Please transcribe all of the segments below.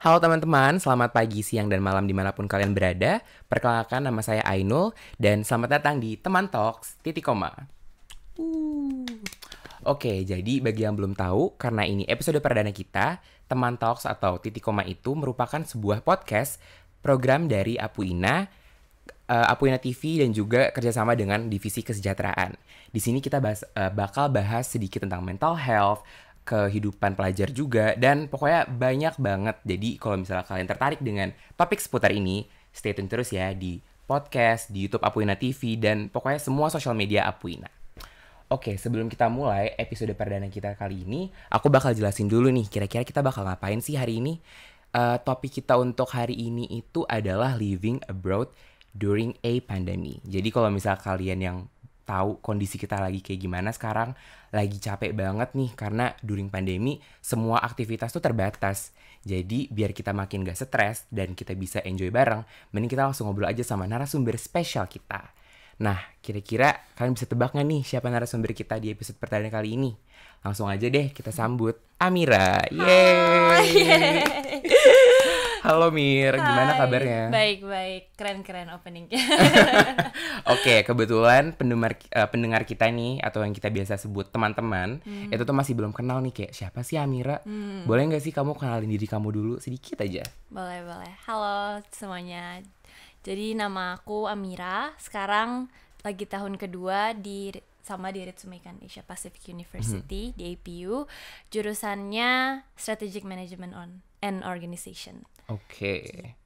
Halo teman-teman, selamat pagi, siang, dan malam di mana pun kalian berada. Perkenalkan nama saya Ainul, dan selamat datang di Teman Talks, titik koma. Uh. Oke, jadi bagi yang belum tahu, karena ini episode perdana kita, Teman Talks atau titik koma itu merupakan sebuah podcast program dari Apuina, uh, Apuina TV dan juga kerjasama dengan Divisi Kesejahteraan. Di sini kita bahas, uh, bakal bahas sedikit tentang mental health, kehidupan pelajar juga dan pokoknya banyak banget. Jadi kalau misalnya kalian tertarik dengan topik seputar ini, stay tune terus ya di podcast, di YouTube Apuina TV dan pokoknya semua sosial media Apuina. Oke, sebelum kita mulai episode perdana kita kali ini, aku bakal jelasin dulu nih kira-kira kita bakal ngapain sih hari ini. Uh, topik kita untuk hari ini itu adalah living abroad during a pandemic. Jadi kalau misal kalian yang tahu kondisi kita lagi kayak gimana sekarang lagi capek banget nih karena during pandemi semua aktivitas tuh terbatas. Jadi biar kita makin gak stres dan kita bisa enjoy bareng mending kita langsung ngobrol aja sama narasumber spesial kita. Nah kira-kira kalian bisa tebak gak nih siapa narasumber kita di episode pertama kali ini? Langsung aja deh kita sambut Amira. Yeay Halo Mir, gimana Hai. kabarnya? Baik baik, keren keren openingnya. Oke, kebetulan pendengar eh, pendengar kita nih atau yang kita biasa sebut teman-teman itu tuh masih belum kenal nih kayak siapa sih Amira? Boleh nggak sih kamu kenalin diri kamu dulu sedikit aja? boleh boleh. Halo semuanya. Jadi nama aku Amira. Sekarang lagi tahun kedua di sama di Ritsumeikan Asia Pacific University di APU. Jurusannya Strategic Management on and Organization. Oke.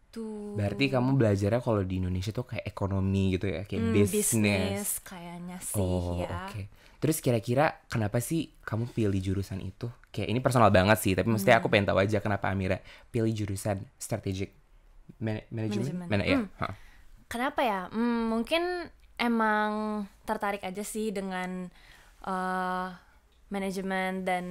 Tuh. Berarti kamu belajarnya kalau di Indonesia tuh kayak ekonomi gitu ya, kayak Hmm, business. bisnis kayaknya sih Oh, ya. oke. Terus kira-kira kenapa sih kamu pilih jurusan itu? Kayak ini personal banget sih, tapi mesti Hmm. aku pengen tahu aja kenapa Amira pilih jurusan strategic Man- management. Management. Mana ya? Hmm. Kenapa ya? Hmm, mungkin emang tertarik aja sih dengan uh, manajemen dan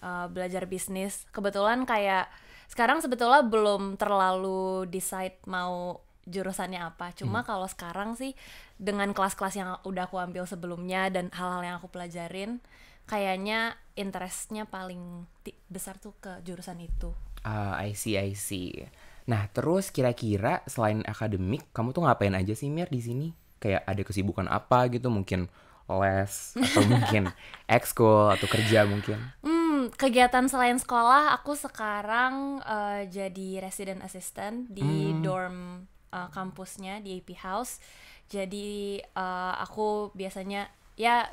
uh, belajar bisnis. Kebetulan kayak sekarang sebetulnya belum terlalu decide mau jurusannya apa. Cuma kalau sekarang sih dengan kelas-kelas yang udah aku ambil sebelumnya dan hal-hal yang aku pelajarin, kayaknya interestnya paling besar tuh ke jurusan itu. Ah, I see, I see. Nah, terus kira-kira selain akademik, kamu tuh ngapain aja sih Mir di sini? Kayak ada kesibukan apa gitu? Mungkin les atau mungkin ekskul atau kerja mungkin? Hmm, kegiatan selain sekolah, aku sekarang eh, jadi resident assistant di dorm eh, kampusnya di AP House. Jadi eh, aku biasanya ya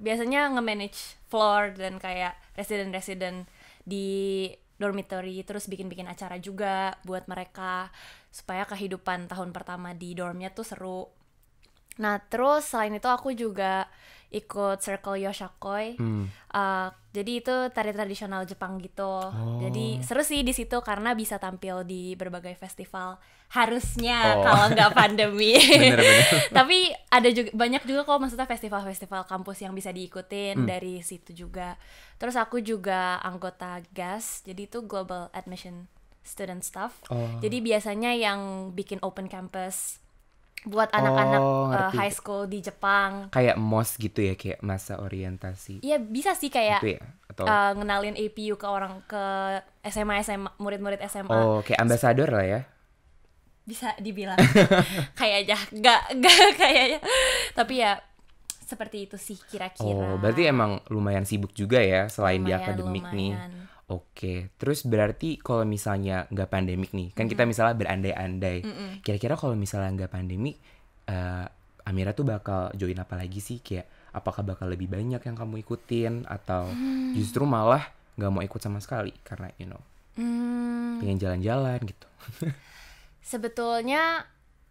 biasanya nge-manage floor dan kayak resident-resident di dormitory terus bikin-bikin acara juga buat mereka supaya kehidupan tahun pertama di dormnya tuh seru. Nah, terus selain itu aku juga ikut Circle Yoshakoi. Hmm. Uh, jadi itu tari tradisional Jepang gitu. Jadi seru sih di situ karena bisa tampil di berbagai festival. Harusnya Oh. kalau nggak pandemi. Bener-bener. Tapi ada juga banyak juga kok maksudnya festival-festival kampus yang bisa diikutin dari situ juga. Terus aku juga anggota GAS. Jadi itu Global Admission Student Staff. Oh. Jadi biasanya yang bikin open campus buat anak-anak Oh, uh, high school di Jepang. Kayak MOS gitu ya, kayak masa orientasi Iya bisa sih kayak gitu ya? Atau uh, ngenalin APU ke orang ke SMA SMA murid-murid SMA oh, kayak ambasador lah ya? bisa dibilang kayaknya nggak nggak kayaknya tapi ya seperti itu sih kira-kira Oh, berarti emang lumayan sibuk juga ya selain di Lumayan, akademik nih. Oke, terus berarti kalau misalnya nggak pandemik nih, kan kita misalnya berandai-andai. Kira-kira kalau misalnya nggak pandemik, eh, Amira tuh bakal join apa lagi sih? Kayak apakah bakal lebih banyak yang kamu ikutin atau Hmm. justru malah nggak mau ikut sama sekali karena you know Hmm, pengen jalan-jalan gitu. sebetulnya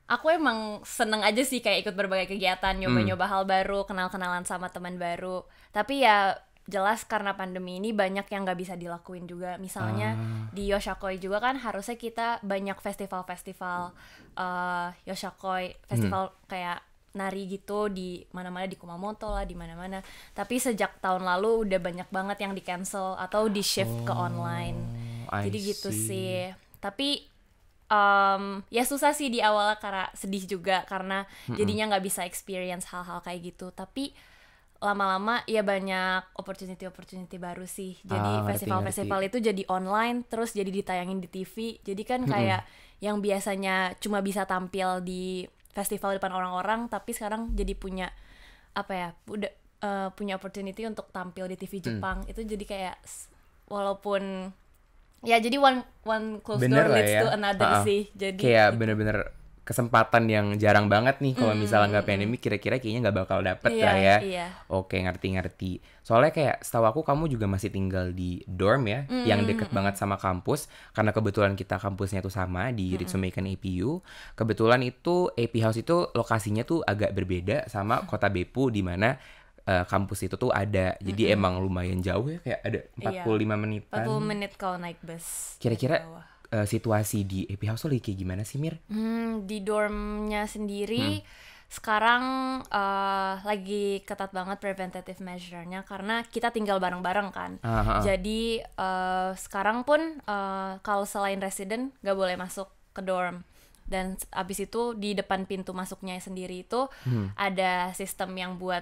aku emang seneng aja sih kayak ikut berbagai kegiatan nyoba-nyoba hal baru kenal-kenalan sama teman baru tapi ya jelas karena pandemi ini banyak yang nggak bisa dilakuin juga. Misalnya di Yoshakoi juga kan harusnya kita banyak festival-festival eh, Yoshakoi festival kayak nari gitu di mana-mana di Kumamoto lah di mana-mana. Tapi sejak tahun lalu udah banyak banget yang di cancel atau di shift ke online. Oh, I jadi gitu see. sih. Tapi em, ya susah sih di awalnya karena sedih juga karena jadinya nggak bisa experience hal-hal kayak gitu. Tapi lama-lama ya banyak opportunity opportunity baru sih jadi Ah, ngerti, festival-festival itu jadi online terus jadi ditayangin di TV jadi kan kayak yang biasanya cuma bisa tampil di festival depan orang-orang tapi sekarang jadi punya apa ya udah eh, punya opportunity untuk tampil di Mm. TV Jepang itu jadi kayak walaupun ya jadi one one closed Bener door leads ya. to another Ha-ha. sih jadi kayak gitu. bener-bener kesempatan yang jarang banget nih kalau misalnya nggak pandemi kira-kira kayaknya nggak bakal dapet Iya, lah ya. iya. oke ngerti-ngerti. Soalnya kayak setahu aku kamu juga masih tinggal di dorm ya yang deket banget sama kampus. Karena kebetulan kita kampusnya tuh sama di Ritsumeikan APU kebetulan itu AP House itu lokasinya tuh agak berbeda sama kota Beppu di mana eh, kampus itu tuh ada. Jadi emang lumayan jauh ya kayak ada 45 Iya. menitan. 40 menit kalau naik bus kira-kira eh, situasi di AP House tuh lagi kayak gimana sih Mir? Hmm, di dormnya Hmm. sendiri sekarang eh, lagi ketat banget preventative measure-nya karena kita tinggal bareng-bareng kan. Ah, ah, ah. Jadi eh, sekarang pun eh, kalau selain resident gak boleh masuk ke dorm. Dan abis itu di depan pintu masuknya sendiri itu Hmm. ada sistem yang buat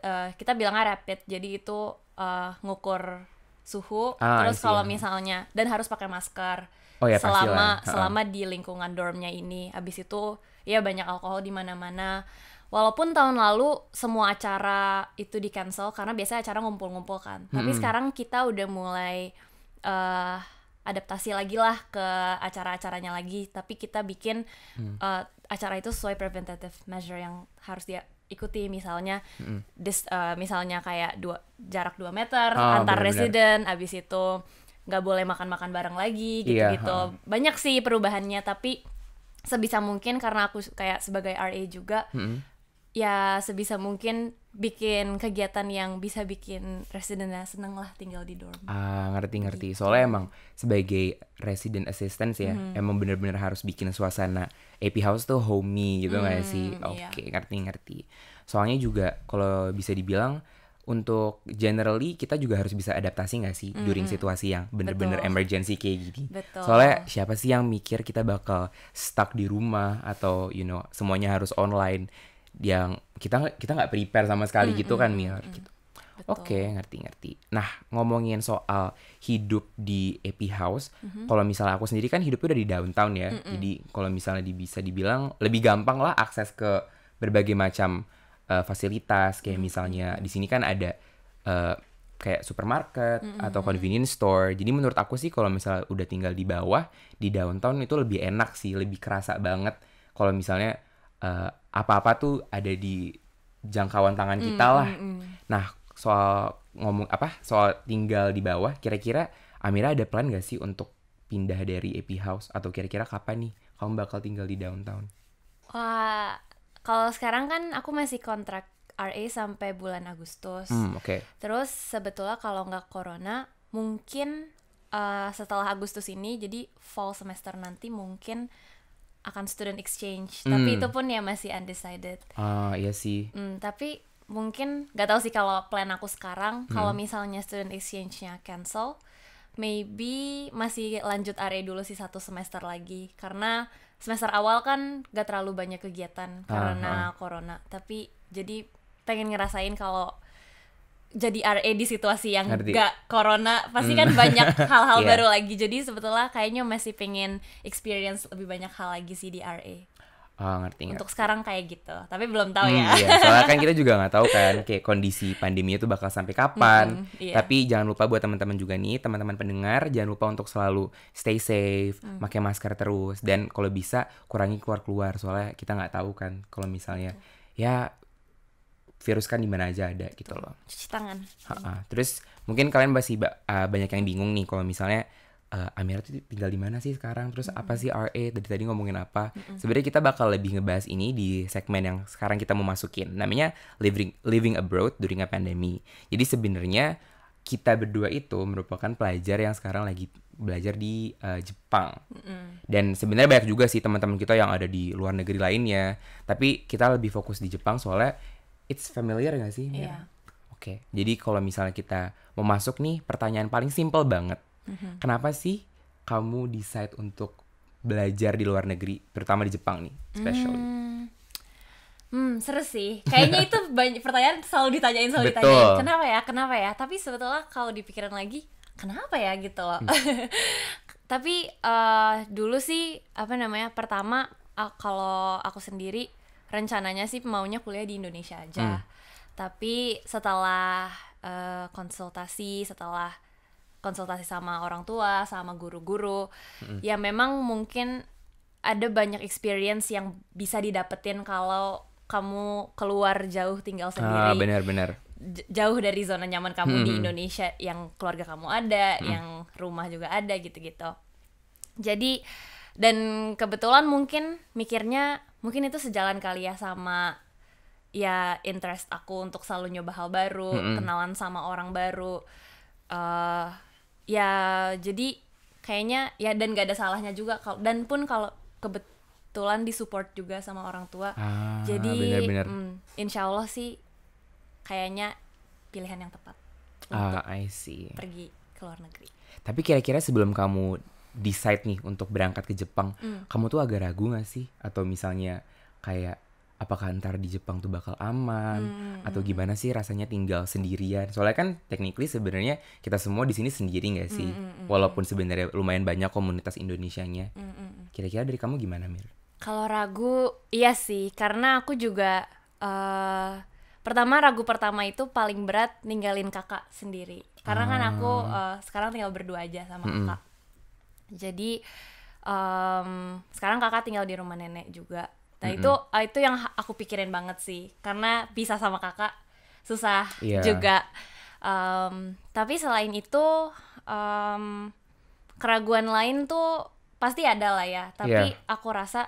eh, kita bilangnya rapid. Jadi itu eh, ngukur suhu. Ah, terus kalau misalnya dan harus pakai masker Oh ya selama selama di lingkungan dormnya ini. Habis itu ya banyak alkohol di mana-mana. Walaupun tahun lalu semua acara itu di cancel karena biasanya acara ngumpul-ngumpul kan. Tapi sekarang kita udah mulai eh adaptasi lagi lah ke acara-acaranya lagi. Tapi kita bikin Mm. eh, acara itu sesuai preventative measure yang harus dia ikuti misalnya dis- eh, misalnya kayak dua jarak 2 meter Ah, antar benar-benar. residen abis itu nggak boleh makan-makan bareng lagi Iya, gitu-gitu banyak sih perubahannya tapi sebisa mungkin karena aku kayak sebagai RA juga Mm-mm. Ya sebisa mungkin bikin kegiatan yang bisa bikin residennya seneng lah tinggal di dorm Ah ngerti-ngerti. Gitu. Soalnya emang sebagai resident assistant ya, Mm-hmm. emang bener-bener harus bikin suasana AP House tuh homey gitu nggak Hmm, sih? iya. Oke, ngerti-ngerti. Soalnya juga kalau bisa dibilang untuk generally kita juga harus bisa adaptasi nggak sih during situasi yang bener-bener Betul. emergency kayak gini. Betul. Soalnya siapa sih yang mikir kita bakal stuck di rumah atau you know semuanya harus online yang kita kita nggak prepare sama sekali gitu kan Mir gitu. Betul. Oke, ngerti-ngerti. Nah, ngomongin soal hidup di AP House, Mm-hmm. kalau misalnya aku sendiri kan hidupnya udah di downtown ya. Jadi kalau misalnya di- bisa dibilang lebih gampang lah akses ke berbagai macam uh, fasilitas. Kayak Mm-hmm. misalnya di sini kan ada uh, kayak supermarket Mm-hmm. atau convenience store. Jadi menurut aku sih kalau misalnya udah tinggal di bawah di downtown itu lebih enak sih, lebih kerasa banget. Kalau misalnya uh, apa-apa tuh ada di jangkauan tangan kita Mm, lah. Nah, soal ngomong apa? Soal tinggal di bawah, kira-kira Amira ada plan gak sih untuk pindah dari AP House atau kira-kira kapan nih kamu bakal tinggal di downtown? wah kalau sekarang kan aku masih kontrak RA sampai bulan Agustus Hmm, oke. Terus sebetulnya kalau nggak corona, mungkin uh, setelah Agustus ini, jadi fall semester nanti mungkin akan student exchange. Tapi Hmm. itu pun ya masih undecided. Ah, iya sih. Hmm, tapi mungkin nggak tahu sih kalau plan aku sekarang. Kalau Hmm. misalnya student exchange-nya cancel, maybe masih lanjut RA dulu sih satu semester lagi. Karena semester awal kan nggak terlalu banyak kegiatan karena corona. Tapi jadi pengen ngerasain kalau jadi RA di situasi yang Ngerti. gak corona pasti kan banyak hal-hal Iya. baru lagi jadi sebetulnya kayaknya masih pengen experience lebih banyak hal lagi sih di RA Ah, ngerti ngerti. untuk sekarang kayak gitu tapi belum tahu Hmm, ya iya. Soalnya kan kita juga nggak tahu kan kayak kondisi pandemi itu bakal sampai kapan. Mm-mm, iya. Tapi jangan lupa buat teman-teman juga nih, teman-teman pendengar, jangan lupa untuk selalu stay safe, Mm. pakai masker terus dan kalau bisa kurangi keluar-keluar soalnya kita nggak tahu kan kalau misalnya ya virus kan di mana aja ada gitu loh. cuci tangan Ha-ha. Terus mungkin kalian masih ba- uh, banyak yang bingung nih kalau misalnya uh, Amira tuh tinggal di mana sih sekarang? Terus apa sih RA? Tadi tadi ngomongin apa? Sebenarnya kita bakal lebih ngebahas ini di segmen yang sekarang kita mau masukin. Namanya living living abroad during a pandemic. Jadi sebenarnya kita berdua itu merupakan pelajar yang sekarang lagi belajar di uh, Jepang. Dan sebenarnya banyak juga sih teman-teman kita yang ada di luar negeri lainnya. Tapi kita lebih fokus di Jepang soalnya it's familiar gak sih? Iya. Oke, jadi kalau misalnya kita mau masuk nih, pertanyaan paling simpel banget. Kenapa sih kamu decide untuk belajar di luar negeri, terutama di Jepang nih, especially? Hmm, Hmm, seru sih. Kayaknya itu banyak pertanyaan selalu ditanyain, selalu Betul. ditanyain. Kenapa ya? Kenapa ya? Tapi sebetulnya kalau dipikirin lagi, kenapa ya gitu loh. Hmm. Tapi eh, dulu sih apa namanya? Pertama a- kalau aku sendiri rencananya sih maunya kuliah di Indonesia aja. Hmm. Tapi setelah eh, konsultasi, setelah konsultasi sama orang tua, sama guru-guru, Hmm. ya memang mungkin ada banyak experience yang bisa didapetin kalau kamu keluar jauh tinggal Ah, sendiri benar-benar. j- jauh dari zona nyaman kamu di Mhm. Indonesia yang keluarga kamu ada, yang rumah juga ada gitu-gitu. Jadi dan kebetulan mungkin mikirnya mungkin itu sejalan kali ya sama ya interest aku untuk selalu nyoba hal baru, Mm-mm. kenalan sama orang baru. eh ya jadi kayaknya ya dan gak ada salahnya juga kalau dan pun kalau kebetulan disupport juga sama orang tua. Ah, Jadi benar-benar. mm, insya Allah sih kayaknya pilihan yang tepat Ah, I see. pergi ke luar negeri. Tapi kira-kira sebelum kamu decide nih untuk berangkat ke Jepang, Hmm. kamu tuh agak ragu gak sih? Atau misalnya kayak apakah ntar di Jepang tuh bakal aman? Hmm, Atau gimana sih rasanya tinggal sendirian? Soalnya kan technically sebenarnya kita semua di sini sendiri gak sih? Hmm, Walaupun sebenarnya lumayan banyak komunitas Indonesianya. Mm, mm, mm. Kira-kira dari kamu gimana, Mir? Kalau ragu, iya sih, karena aku juga eh pertama ragu pertama itu paling berat ninggalin kakak sendiri. Karena kan aku eh, sekarang tinggal berdua aja sama kakak. Jadi em, sekarang kakak tinggal di rumah nenek juga. Nah itu eh, itu yang aku pikirin banget sih, karena bisa sama kakak susah Iya. juga. Em, tapi selain itu em, keraguan lain tuh pasti ada lah ya. Tapi Iya. aku rasa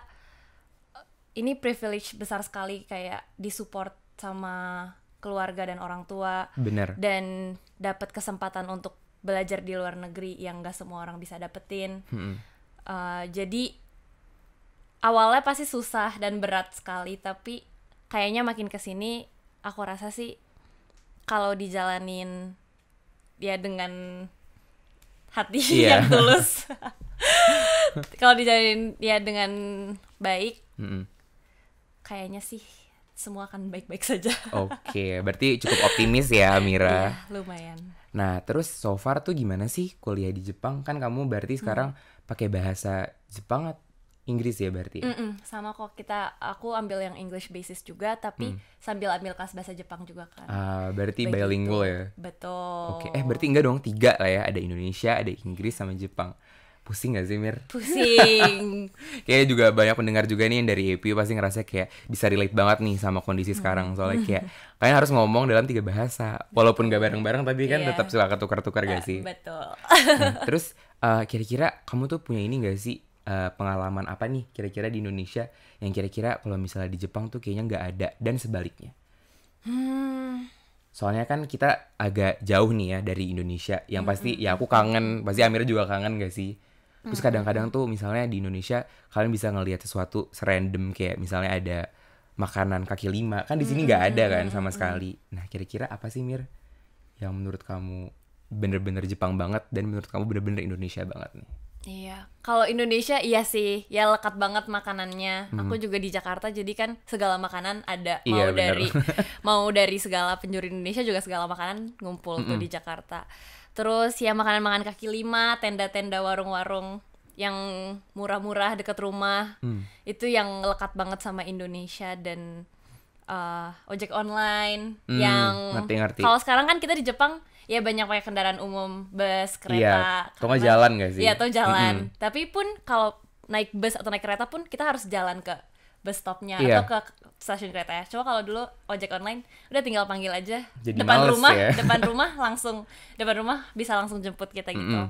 eh, ini privilege besar sekali kayak disupport sama keluarga dan orang tua Bener. dan dapat kesempatan untuk belajar di luar negeri yang gak semua orang bisa dapetin. Mm-mm. Uh, jadi awalnya pasti susah dan berat sekali, tapi kayaknya makin ke sini aku rasa sih kalau dijalanin ya dengan hati Iya. yang tulus, kalau dijalanin ya dengan baik, Mm-mm. kayaknya sih semua akan baik-baik saja. Oke, berarti cukup optimis ya, Mira. Iya, lumayan. Nah, terus so far tuh gimana sih kuliah di Jepang? Kan kamu berarti sekarang pakai bahasa Jepang atau Inggris ya berarti? Mm-mm, sama kok kita aku ambil yang English basis juga tapi sambil ambil kelas bahasa Jepang juga kan. Ah, berarti Begitu. bilingual ya? Betul. Oke, eh berarti enggak dong, tiga lah ya. Ada Indonesia, ada Inggris, sama Jepang. Pusing gak sih, Mir? pusing. Kayaknya juga banyak pendengar juga nih yang dari EPU pasti ngerasa kayak bisa relate banget nih sama kondisi Hmm. sekarang. Soalnya kayak kalian harus ngomong dalam tiga bahasa. Walaupun gak bareng-bareng, tapi kan Iya. tetap suka ketukar-tukar gak sih? Betul. Nah, terus eh, kira-kira kamu tuh punya ini gak sih eh, pengalaman apa nih kira-kira di Indonesia yang kira-kira kalau misalnya di Jepang tuh kayaknya nggak ada dan sebaliknya. Hmm, Soalnya kan kita agak jauh nih ya dari Indonesia. Yang pasti Hmm, ya aku kangen, pasti Amira juga kangen gak sih? Hmm, Terus kadang-kadang tuh misalnya di Indonesia kalian bisa ngelihat sesuatu serandom kayak misalnya ada makanan kaki lima kan di sini nggak ada kan Hmm, sama sekali. Nah kira-kira apa sih Mir yang menurut kamu bener-bener Jepang banget dan menurut kamu bener-bener Indonesia banget nih? iya. Kalau Indonesia iya sih, ya lekat banget makanannya. Aku juga di Jakarta jadi kan segala makanan ada. Mau Iya, dari mau dari segala penjuru Indonesia juga segala makanan ngumpul tuh di Jakarta. Terus ya makanan-makanan kaki lima, tenda-tenda warung-warung yang murah-murah deket rumah. Hmm. Itu yang lekat banget sama Indonesia dan uh, ojek online Hmm, yang ngerti-ngerti. kalau sekarang kan kita di Jepang ya banyak pakai kendaraan umum, bus, kereta. Iya, atau jalan nggak sih? Iya, atau jalan. Tapi pun kalau naik bus atau naik kereta pun kita harus jalan ke bus stopnya Iya. atau ke stasiun kereta ya. Coba kalau dulu ojek online udah tinggal panggil aja Jadi depan males rumah, ya. depan rumah langsung depan rumah bisa langsung jemput kita gitu. Mm-mm.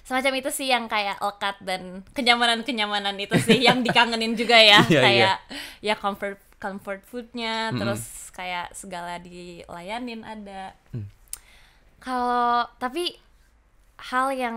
Semacam itu sih yang kayak lekat dan kenyamanan-kenyamanan itu sih yang dikangenin juga ya. Iya, kayak ya comfort comfort foodnya, terus kayak segala dilayanin ada. Mm. Kalau tapi hal yang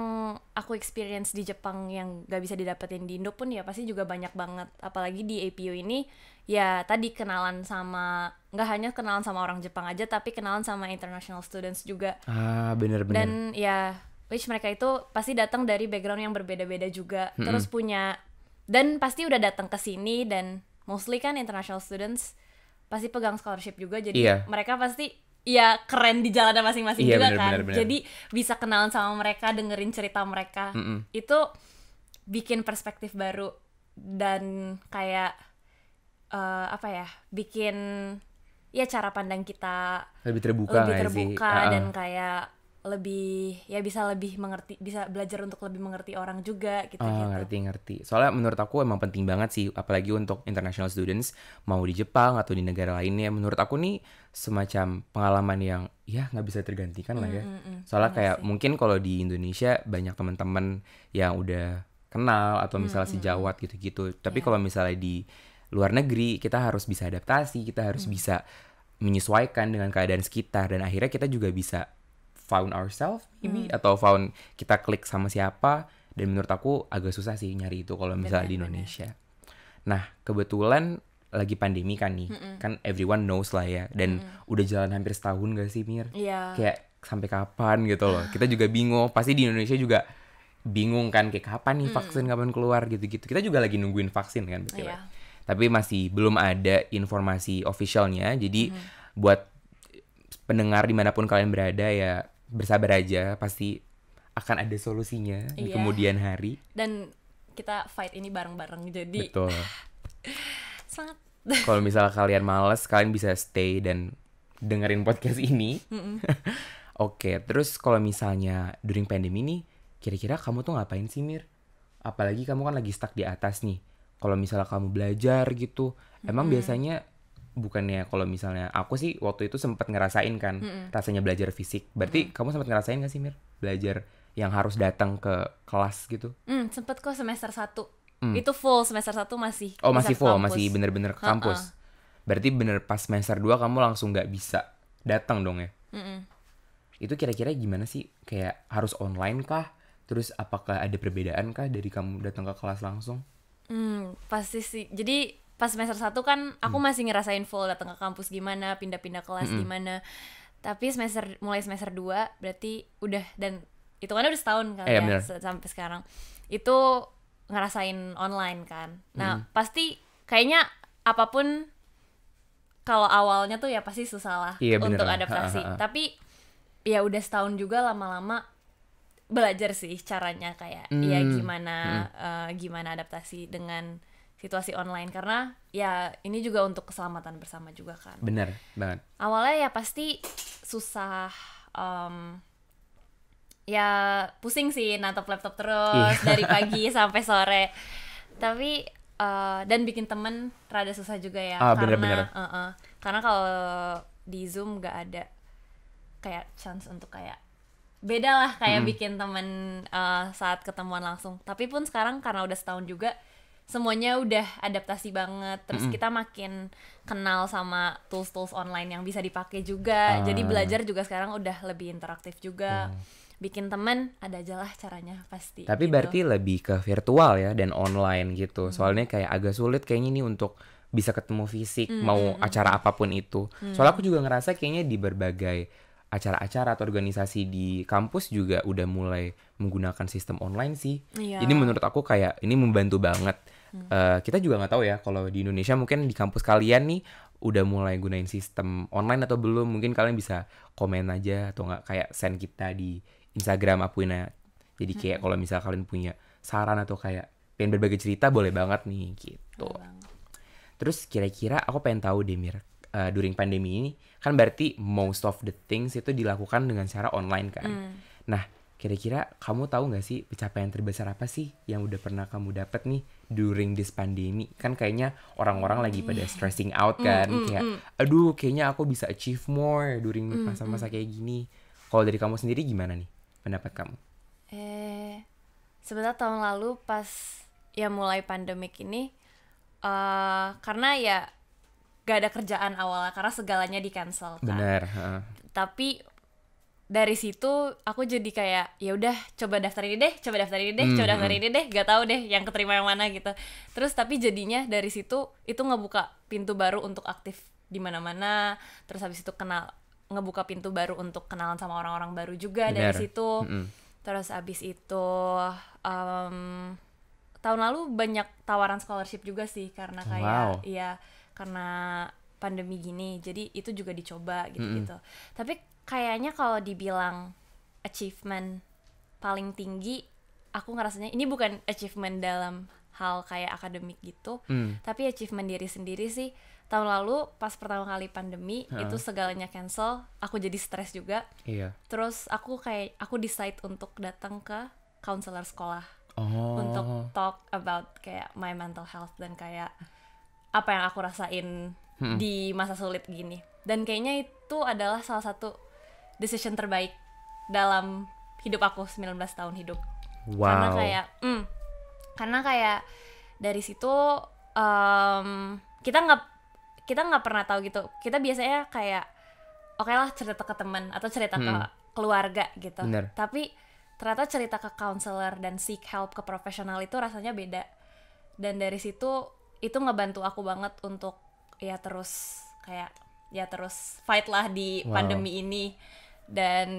aku experience di Jepang yang gak bisa didapetin di Indo pun ya pasti juga banyak banget. Apalagi di APU ini ya tadi kenalan sama nggak hanya kenalan sama orang Jepang aja tapi kenalan sama international students juga Ah bener-bener. dan ya which mereka itu pasti datang dari background yang berbeda-beda juga terus punya dan pasti udah datang ke sini dan mostly kan international students pasti pegang scholarship juga jadi Iya. mereka pasti ya keren di jalannya masing-masing Iya, juga bener, kan bener, bener. jadi bisa kenalan sama mereka dengerin cerita mereka Mm-mm. itu bikin perspektif baru dan kayak eh, apa ya bikin ya cara pandang kita lebih terbuka lebih nggak sih terbuka Ah, ah. dan kayak lebih ya bisa lebih mengerti bisa belajar untuk lebih mengerti orang juga gitu Oh, gitu ngerti ngerti. Soalnya menurut aku emang penting banget sih, apalagi untuk international students mau di Jepang atau di negara lainnya. Menurut aku nih semacam pengalaman yang ya nggak bisa tergantikan lah ya. Soalnya kayak mungkin kalau di Indonesia banyak teman-teman yang udah kenal atau misalnya sejawat gitu-gitu. Tapi kalau misalnya di luar negeri kita harus bisa adaptasi, kita harus bisa menyesuaikan dengan keadaan sekitar dan akhirnya kita juga bisa found ourselves maybe atau found kita klik sama siapa dan menurut aku agak susah sih nyari itu kalau misalnya di Indonesia. Nah, kebetulan lagi pandemi kan nih. Kan everyone knows lah ya dan udah jalan hampir setahun gak sih Mir? Iya. Kayak sampai kapan gitu loh. Kita juga bingung. Pasti di Indonesia juga bingung kan kayak kapan nih vaksin kapan keluar gitu-gitu. Kita juga lagi nungguin vaksin kan betul. Iya. Tapi masih belum ada informasi officialnya. Jadi buat pendengar di mana pun kalian berada ya bersabar aja. Pasti akan ada solusinya di Iya. kemudian hari. dan kita fight ini bareng-bareng jadi Betul. sangat Kalau misalnya kalian males, kalian bisa stay dan dengerin podcast ini. Oke, terus kalau misalnya during pandemi nih, kira-kira kamu tuh ngapain sih Mir? Apalagi kamu kan lagi stuck di atas nih. Kalau misalnya kamu belajar gitu, emang biasanya bukannya kalau misalnya aku sih waktu itu sempat ngerasain kan rasanya belajar fisik. Berarti kamu sempat ngerasain gak sih Mir? Belajar yang harus datang ke kelas gitu? hmm, sempet kok semester 1 itu full semester 1 masih Hmm. Oh masih full, kampus. masih bener-bener ke kampus. Berarti bener pas semester 2 kamu langsung nggak bisa datang dong ya? Mm-mm. Itu kira-kira gimana sih? Kayak harus online kah? Terus apakah ada perbedaan kah dari kamu datang ke kelas langsung? Hmm, pasti sih. Jadi pas semester 1 kan aku Hmm. masih ngerasain full datang ke kampus gimana, pindah-pindah kelas gimana. Tapi semester mulai semester 2 berarti udah dan itu kan udah setahun kan Eh, ya bener. sampai sekarang. Itu ngerasain online kan. Nah, Hmm. pasti kayaknya apa pun kalau awalnya tuh ya pasti susah lah Iya, bener untuk adaptasi. Ha, ha, ha. Tapi ya udah setahun juga lama-lama belajar sih caranya kayak ya Hmm, gimana eh, gimana adaptasi dengan situasi online karena ya ini juga untuk keselamatan bersama juga kan Bener banget. awalnya ya pasti susah em, ya pusing sih natap laptop terus Iya. dari pagi sampai sore tapi eh, dan bikin temen rada susah juga ya Ah, karena bener-bener. eh, eh, karena kalau di zoom nggak ada kayak chance untuk kayak beda lah kayak bikin temen eh, saat ketemuan langsung tapi pun sekarang karena udah setahun juga semuanya udah adaptasi banget terus kita makin kenal sama tools-tools online yang bisa dipakai juga jadi Ah. belajar juga sekarang udah lebih interaktif juga bikin temen ada aja lah caranya pasti Tapi gitu. berarti lebih ke virtual ya dan online gitu. Soalnya kayak agak sulit kayaknya nih untuk bisa ketemu fisik mau acara apa pun itu. Soalnya aku juga ngerasa kayaknya di berbagai acara-acara atau organisasi di kampus juga udah mulai menggunakan sistem online sih. Iya. Ini menurut aku kayak ini membantu banget. Eh, kita juga nggak tahu ya kalau di Indonesia mungkin di kampus kalian nih udah mulai gunain sistem online atau belum. Mungkin kalian bisa komen aja atau nggak kayak send kita di Instagram Apuina. Jadi kayak kalau misal kalian punya saran atau kayak pengen berbagi cerita boleh banget nih gitu. Terus kira-kira aku pengen tahu deh Mir, eh, during pandemi ini kan berarti most of the things itu dilakukan dengan cara online kan. Nah, kira-kira kamu tahu nggak sih pencapaian terbesar apa sih yang udah pernah kamu dapat nih during this pandemi? Kan kayaknya orang-orang lagi pada stressing out kan, kayak aduh kayaknya aku bisa achieve more during masa-masa kayak gini. Kalau dari kamu sendiri gimana nih pendapat kamu? Eh, sebenarnya tahun lalu pas ya mulai pandemik ini, eh karena ya gak ada kerjaan awalnya karena segalanya di cancel kan. Benar. heeh. Tapi dari situ aku jadi kayak ya udah coba daftar ini deh, coba daftar ini deh, Hmm, coba daftar ini deh, gak tahu deh yang keterima yang mana gitu. Terus tapi jadinya dari situ itu ngebuka pintu baru untuk aktif di mana-mana. Terus habis itu kenal ngebuka pintu baru untuk kenalan sama orang-orang baru juga dari Benar. situ. Mm-mm. Terus abis itu em, tahun lalu banyak tawaran scholarship juga sih karena kayak Wow. iya karena pandemi gini jadi itu juga dicoba gitu gitu tapi kayaknya kalau dibilang achievement paling tinggi aku ngerasanya ini bukan achievement dalam hal kayak akademik gitu Hmm. tapi achievement diri sendiri sih tahun lalu pas pertama kali pandemi itu segalanya cancel aku jadi stres juga Iya. terus aku kayak aku decide untuk datang ke counselor sekolah Oh. untuk talk about kayak my mental health dan kayak apa yang aku rasain di masa sulit gini dan kayaknya itu adalah salah satu decision terbaik dalam hidup aku 19 tahun hidup wow. karena kayak mm, karena kayak dari situ em, kita nggak kita nggak pernah tahu gitu kita biasanya kayak oke lah cerita ke teman atau cerita ke keluarga gitu Bener. tapi ternyata cerita ke counselor dan seek help ke profesional itu rasanya beda dan dari situ itu ngebantu aku banget untuk ya terus kayak ya terus fight lah di Wow. pandemi ini dan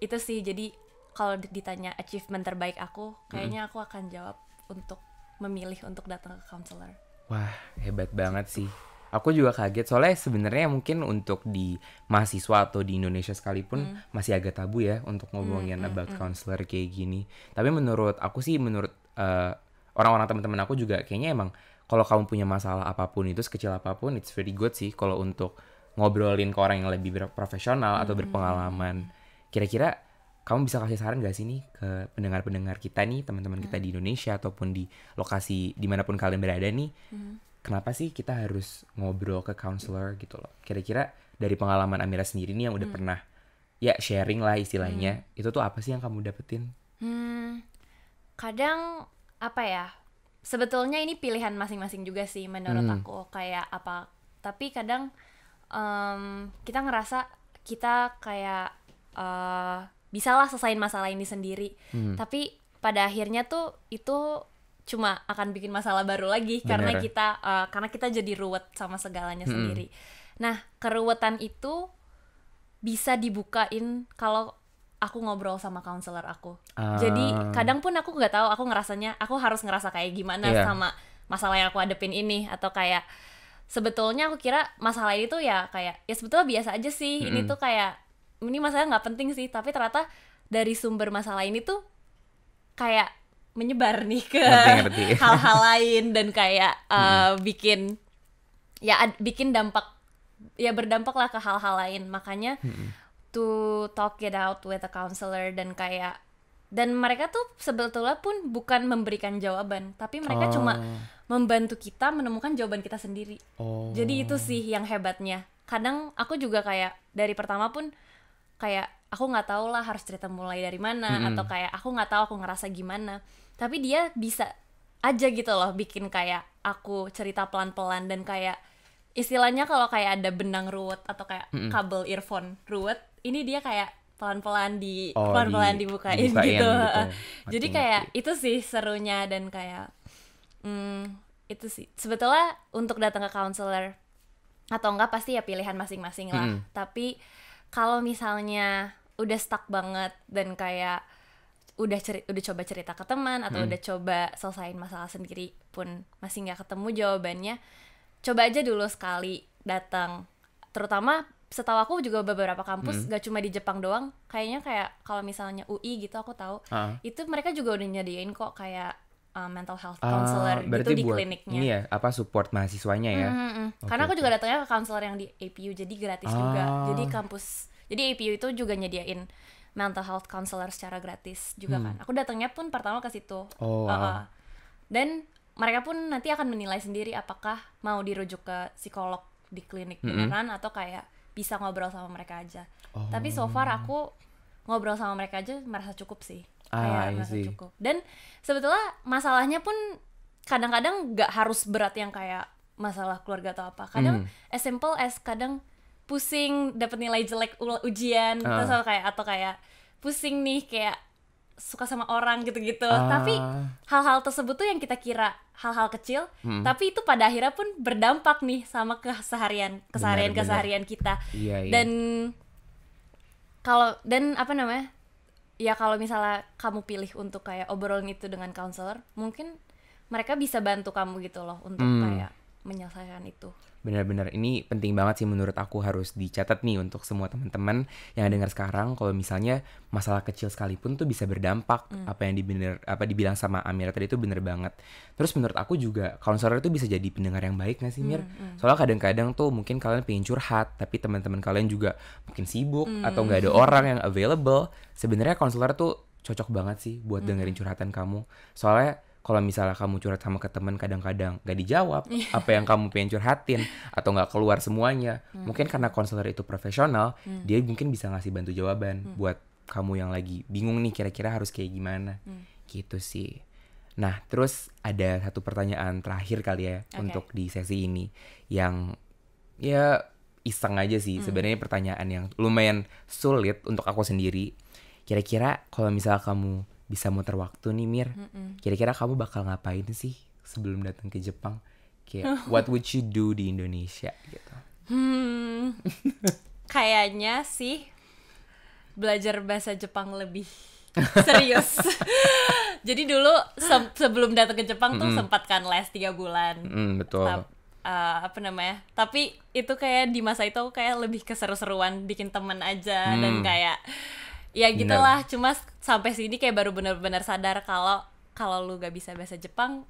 itu sih jadi kalau ditanya achievement terbaik aku kayaknya aku akan jawab untuk memilih untuk datang ke counselor Wah, hebat banget sih. Aku juga kaget soalnya sebenarnya mungkin untuk di mahasiswa atau di Indonesia sekalipun masih agak tabu ya untuk ngomongin about counselor kayak gini. Tapi menurut aku sih menurut eh, orang-orang teman-teman aku juga kayaknya emang kalau kamu punya masalah apa pun itu sekecil apa pun it's very good sih kalau untuk ngobrolin ke orang yang lebih profesional atau berpengalaman. Kira-kira kamu bisa kasih saran gak sih nih ke pendengar-pendengar kita nih, teman-teman kita di Indonesia ataupun di lokasi di mana pun kalian berada nih, kenapa sih kita harus ngobrol ke counselor gitu loh? Kira-kira dari pengalaman Amira sendiri nih yang udah pernah ya sharing lah istilahnya, itu tuh apa sih yang kamu dapetin? Hmm, kadang apa ya? Sebetulnya ini pilihan masing-masing juga sih menurut Hmm. aku kayak apa. Tapi kadang em, kita ngerasa kita kayak eh bisalah selesaiin masalah ini sendiri. Hmm. Tapi pada akhirnya tuh itu cuma akan bikin masalah baru lagi karena Bener. kita eh, karena kita jadi ruwet sama segalanya Hmm. sendiri. Nah, keruwetan itu bisa dibukain kalau aku ngobrol sama counselor aku. Jadi Ah. kadang pun aku nggak tahu aku ngerasanya aku harus ngerasa kayak gimana Iya. sama masalah yang aku hadepin ini atau kayak sebetulnya aku kira masalah ini tuh ya kayak ya sebetulnya biasa aja sih. Ini tuh kayak ini masalah nggak penting sih. Tapi ternyata dari sumber masalah ini tuh kayak menyebar nih ke hal-hal lain dan kayak uh, bikin ya ad- bikin dampak ya berdampak lah ke hal-hal lain. Makanya to talk it out with a counselor dan kayak dan mereka tuh sebetulnya pun bukan memberikan jawaban tapi mereka Oh. cuma membantu kita menemukan jawaban kita sendiri. Oh. jadi itu sih yang hebatnya. Kadang aku juga kayak dari pertama pun kayak aku nggak tahu lah harus cerita mulai dari mana atau kayak aku nggak tahu aku ngerasa gimana. Tapi dia bisa aja gitu loh bikin kayak aku cerita pelan-pelan dan kayak istilahnya kalau kayak ada benang ruwet atau kayak kabel earphone ruwet ini dia kayak pelan-pelan di Oh, pelan-pelan di- dibukain, dibukain gitu, gitu. jadi kayak itu sih serunya dan kayak hmm, itu sih. Sebetulnya untuk datang ke counselor atau enggak pasti ya pilihan masing-masing lah. Mm-mm. tapi kalau misalnya udah stuck banget dan kayak udah ceri udah coba cerita ke teman atau udah coba selesaiin masalah sendiri pun masih nggak ketemu jawabannya coba aja dulu sekali datang. Terutama setahu aku juga beberapa kampus gak cuma di Jepang doang kayaknya kayak kalau misalnya UI gitu aku tahu Ah. itu mereka juga udah nyediain kok kayak uh, mental health Ah, counselor gitu berarti di buat kliniknya Ini ya, apa support mahasiswanya ya? Mm, mm, mm. Oke, Karena aku juga datangnya ke counselor yang di APU, jadi gratis juga. Ah. Jadi kampus, jadi APU itu juga nyediain mental health counselor secara gratis juga kan. Aku datangnya pun pertama ke situ. Hmm. Oh, Uh, wow. uh. Dan mereka pun nanti akan menilai sendiri apakah mau dirujuk ke psikolog di klinik beneran atau kayak bisa ngobrol sama mereka aja. Tapi so far aku ngobrol sama mereka aja merasa cukup sih. Ah, kayak merasa cukup. Dan sebetulnya masalahnya pun kadang-kadang nggak harus berat yang kayak masalah keluarga atau apa. Kadang Hmm. as simple as kadang pusing dapat nilai jelek ujian Ah. terus kayak atau kayak pusing nih kayak suka sama orang gitu-gitu. Ah. Tapi hal-hal tersebut tuh yang kita kira hal-hal kecil, Hmm. tapi itu pada akhirnya pun berdampak nih sama keseharian keseharian keseharian kita. Iya, iya. Dan kalau dan apa namanya? ya kalau misalnya kamu pilih untuk kayak obrolin itu dengan counselor mungkin mereka bisa bantu kamu gitu loh untuk Hmm. kayak menyelesaikan itu Benar-benar ini penting banget sih menurut aku harus dicatat nih untuk semua teman-teman yang dengar sekarang kalau misalnya masalah kecil sekalipun tuh bisa berdampak apa yang dibener apa dibilang sama Amira tadi itu bener banget. Terus menurut aku juga konselor itu bisa jadi pendengar yang baik gak sih Mir? Soalnya kadang-kadang tuh mungkin kalian pengen curhat tapi teman-teman kalian juga mungkin sibuk atau nggak ada orang yang available. Sebenarnya konselor tuh cocok banget sih buat dengerin curhatan kamu. Soalnya kalau misalnya kamu curhat sama ke teman kadang-kadang gak dijawab. Apa yang kamu pengen curhatin atau nggak keluar semuanya. Mungkin karena konselor itu profesional dia mungkin bisa ngasih bantu jawaban buat kamu yang lagi bingung nih kira-kira harus kayak gimana. Gitu sih. Nah terus ada satu pertanyaan terakhir kali ya Oke. untuk di sesi ini yang ya iseng aja sih. Sebenarnya pertanyaan yang lumayan sulit untuk aku sendiri. Kira-kira kalau misalnya kamu bisa muter waktu nih Mir. Kira-kira kamu bakal ngapain sih sebelum datang ke Jepang? Kayak what would you do di Indonesia gitu. Hmm. Kayaknya sih belajar bahasa Jepang lebih serius. Jadi dulu se- sebelum datang ke Jepang tuh sempat kan les tiga bulan. Hmm, betul. Tap- eh, apa namanya tapi itu kayak di masa itu aku kayak lebih keseru-seruan bikin temen aja dan Hmm. kayak ya gitulah cuma s- sampai sini kayak baru benar-benar sadar kalau kalau lu gak bisa bahasa Jepang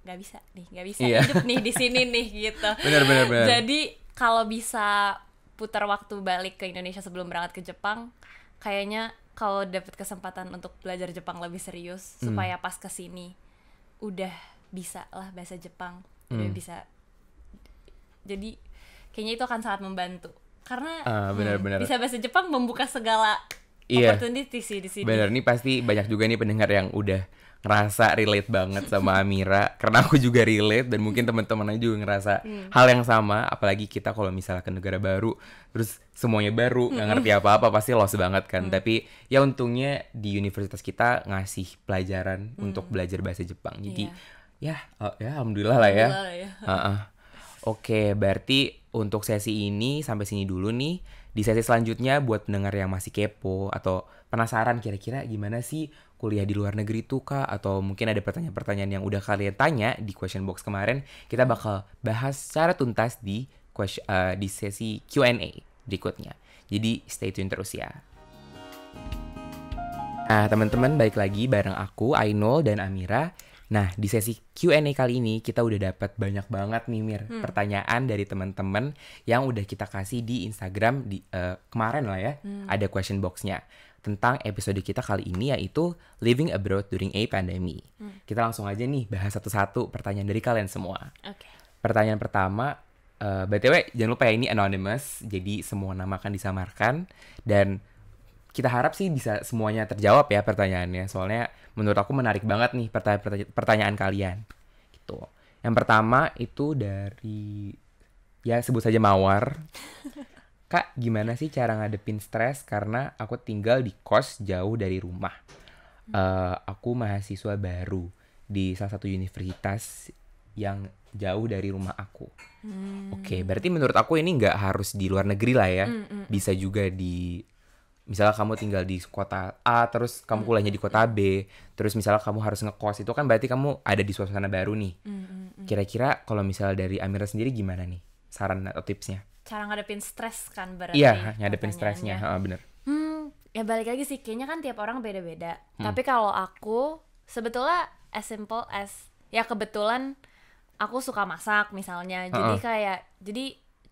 nggak bisa nih nggak bisa Iya. hidup nih di sini nih gitu Benar, benar, benar. jadi kalau bisa putar waktu balik ke Indonesia sebelum berangkat ke Jepang kayaknya kalau dapet kesempatan untuk belajar Jepang lebih serius Hmm. supaya pas ke sini udah bisa lah bahasa Jepang udah Hmm. bisa jadi kayaknya itu akan sangat membantu karena Ah, benar, hmm, benar. bisa bahasa Jepang membuka segala Iya. opportunity sih di sini. Bener nih pasti banyak juga nih pendengar yang udah ngerasa relate banget sama Amira. Karena aku juga relate dan mungkin teman-teman aja juga ngerasa hal yang sama. Apalagi kita kalau misalnya ke negara baru terus semuanya baru nggak ngerti apa-apa pasti lost banget kan. Tapi ya untungnya di universitas kita ngasih pelajaran untuk belajar bahasa Jepang. Jadi ya oh, ya alhamdulillah lah ya. Ya. Heeh. Oke, berarti untuk sesi ini sampai sini dulu nih. Di sesi selanjutnya buat pendengar yang masih kepo atau penasaran kira-kira gimana sih kuliah di luar negeri tuh kak atau mungkin ada pertanyaan-pertanyaan yang udah kalian tanya di question box kemarin kita bakal bahas secara tuntas di ques- eh, di sesi Q&A berikutnya. Jadi stay tune terus ya. Nah, teman-teman balik lagi bareng aku Ainul dan Amira. Nah, di sesi Q&A kali ini kita udah dapat banyak banget nih Mir pertanyaan dari teman-teman yang udah kita kasih di Instagram di eh, kemarin lah ya. Ada question box-nya tentang episode kita kali ini yaitu living abroad during a pandemic. Kita langsung aja nih bahas satu-satu pertanyaan dari kalian semua. oke Pertanyaan pertama, eh, btw jangan lupa ya ini anonymous, jadi semua nama akan disamarkan dan kita harap sih bisa semuanya terjawab ya pertanyaannya. Soalnya menurut aku menarik banget nih pertanyaan pertanyaan kalian. Gitu. Yang pertama itu dari ya sebut saja Mawar. Kak, gimana sih cara ngadepin stres karena aku tinggal di kos jauh dari rumah. Eh, aku mahasiswa baru di salah satu universitas yang jauh dari rumah aku. Oke, berarti menurut aku ini nggak harus di luar negeri lah ya. Bisa juga di misalnya kamu tinggal di kota A terus kamu kuliahnya di kota B, terus misalnya kamu harus ngekos itu kan berarti kamu ada di suasana baru nih. Kira-kira kalau misalnya dari Amira sendiri gimana nih? Saran atau tipsnya? cara ngadepin stres kan berarti Iya, ngadepin stresnya, ha, bener. Hmm, ya balik lagi sih, kayaknya kan tiap orang beda-beda. Tapi kalau aku sebetulnya as simple as ya kebetulan aku suka masak misalnya. Jadi Heeh. kayak jadi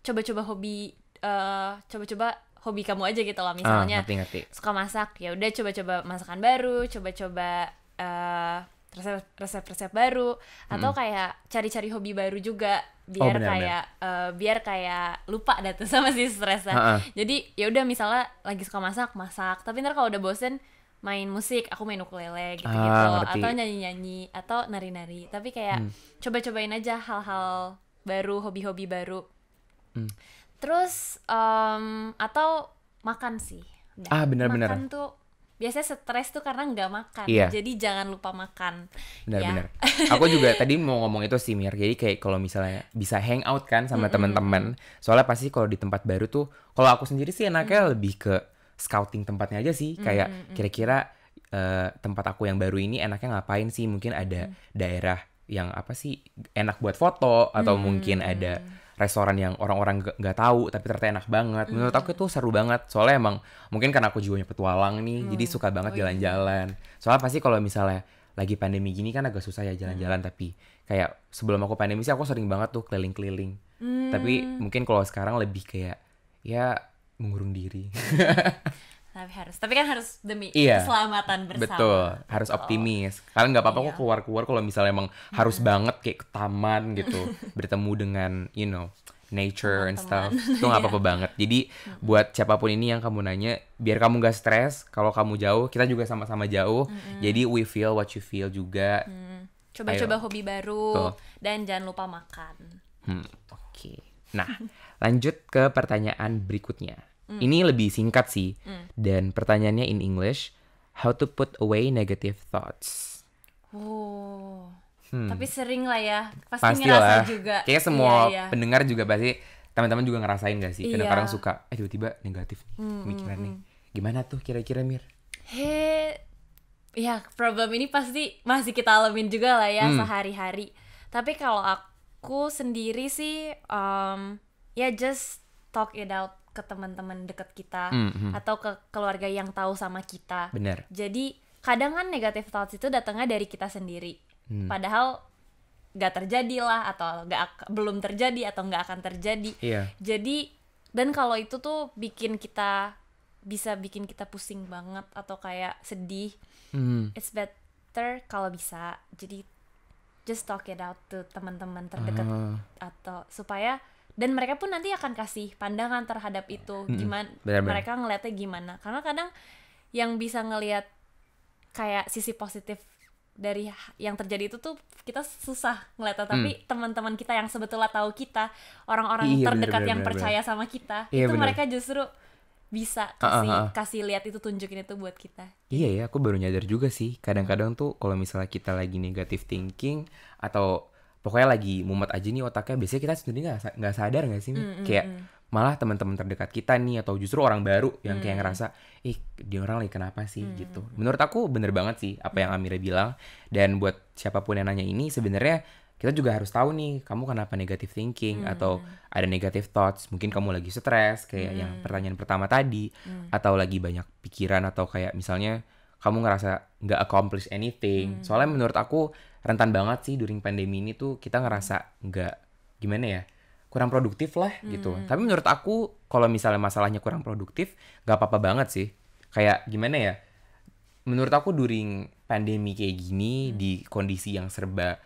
coba-coba hobi eh coba-coba hobi kamu aja gitu Ah, loh misalnya. ngerti-ngerti. suka masak ya udah coba-coba masakan baru, coba-coba resep resep-resep baru atau kayak cari-cari hobi baru juga biar benar, kayak eh, biar kayak lupa dah tuh sama si stresnya. Ha-ha. Jadi ya udah misalnya lagi suka masak, masak. Tapi ntar kalau udah bosen main musik, aku main ukulele gitu-gitu Ah, ngerti. atau nyanyi-nyanyi atau nari-nari. Tapi kayak Hmm. coba-cobain aja hal-hal baru, hobi-hobi baru. Hmm. Terus em, atau makan sih. Udah. Ah, benar-benar. Makan tuh biasanya stres tuh karena nggak makan. Iya. Jadi jangan lupa makan. Ya. Benar-benar. Aku juga tadi mau ngomong itu sih Mir. Jadi kayak kalau misalnya bisa hangout kan sama teman-teman. Soalnya pasti kalau di tempat baru tuh, kalau aku sendiri sih enaknya lebih ke scouting tempatnya aja sih kayak kira-kira eh, tempat aku yang baru ini enaknya ngapain sih mungkin ada daerah yang apa sih enak buat foto atau mungkin ada restoran yang orang-orang nggak- tahu tapi ternyata enak banget. Menurut aku itu seru banget. Soalnya emang mungkin karena aku jiwanya petualang nih jadi suka banget jalan-jalan. Soalnya pasti kalau misalnya lagi pandemi gini kan agak susah ya jalan-jalan tapi kayak sebelum aku pandemi sih aku sering banget tuh keliling-keliling. Tapi mungkin kalau sekarang lebih kayak ya mengurung diri tapi harus tapi kan harus demi Iya. keselamatan bersama Betul, harus optimis. Kalian nggak apa-apa Iya. kok keluar-keluar kalau misalnya emang harus banget kayak ke taman gitu, bertemu dengan you know nature and stuff. Itu nggak apa-apa banget. Jadi buat siapa pun ini yang kamu nanya, biar kamu gak stres. Kalau kamu jauh, kita juga sama-sama jauh. Jadi we feel what you feel juga. coba-coba hobi baru Tuh. dan jangan lupa makan Hmm, Oke. Nah, lanjut ke pertanyaan berikutnya. Ini lebih singkat sih. Dan pertanyaannya in English, how to put away negative thoughts. oh tapi sering lah ya pasti, Hmm. pasti ngerasa juga kayak semua Iya, iya. pendengar juga pasti teman-teman juga ngerasain gak sih kadang-kadang Iya. suka eh tiba-tiba negatif nih Hmm, pemikirannya gimana tuh kira-kira mir He, ya problem ini pasti masih kita alamin juga lah ya Hmm. sehari-hari. Tapi kalau aku sendiri sih, um, ya just talk it out ke teman-teman deket kita Hmm, hmm. atau ke keluarga yang tahu sama kita. bener Jadi kadang kan negative thoughts itu datangnya dari kita sendiri. Hmm. Padahal gak terjadi lah atau gak ak- belum terjadi atau nggak akan terjadi. iya Jadi dan kalau itu tuh bikin kita bisa bikin kita pusing banget atau kayak sedih, Hmm. it's better kalau bisa. Jadi just talk it out to teman-teman terdekat Ah, atau supaya dan mereka pun nanti akan kasih pandangan terhadap itu gimana benar-benar. mereka ngelihatnya gimana karena kadang yang bisa ngelihat kayak sisi positif dari yang terjadi itu tuh kita susah ngeliatnya tapi teman-teman kita yang sebetulnya tahu kita orang-orang Hmm. Iya, terdekat benar, yang benar, percaya sama kita Iya, itu benar. mereka justru bisa Ah, ah, kasih ah. kasih lihat itu tunjukin itu buat kita iya ya aku baru nyadar juga sih kadang-kadang tuh kalau misalnya kita lagi negative thinking atau pokoknya lagi mumet aja nih otaknya. Biasanya kita sendiri nggak nggak sadar nggak sih? Mm, kayak malah teman-teman terdekat kita nih atau justru orang baru yang Mm. kayak ngerasa ih dia orang lagi kenapa sih? Gitu. Menurut aku bener banget sih apa yang Amira bilang. Dan buat siapa pun yang nanya ini sebenarnya kita juga harus tahu nih kamu kenapa negative thinking atau ada negative thoughts. Mungkin kamu lagi stres kayak yang pertanyaan pertama tadi atau lagi banyak pikiran atau kayak misalnya kamu ngerasa nggak accomplish anything. Soalnya menurut aku rentan banget sih during pandemi ini tuh kita ngerasa nggak gimana ya kurang produktif lah gitu. Tapi menurut aku kalau misalnya masalahnya kurang produktif nggak apa-apa banget sih. Kayak gimana ya menurut aku during pandemi kayak gini di kondisi yang serba